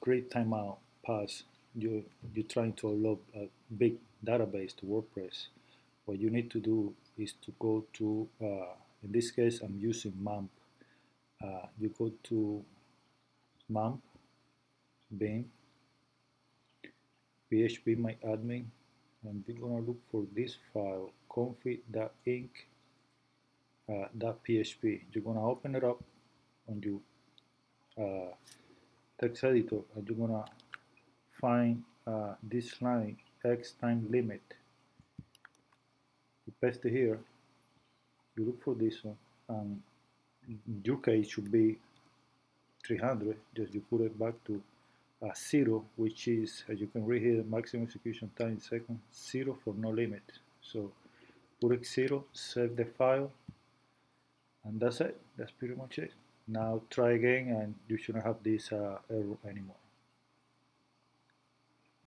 create timeout pass you you're trying to upload a big database to WordPress. What you need to do is to go to uh, in this case I'm using MAMP uh, you go to MAMP bin php my admin and we're gonna look for this file config.inc uh, .php you're gonna open it up on your uh, text editor and you're gonna find uh, this line ExecTimeLimit. You paste it here you look for this one and case should be 300 just you put it back to uh, zero which is as you can read here maximum execution time in seconds zero for no limit. So put it zero save the file and that's it. That's pretty much it now try again and you shouldn't have this uh, error anymore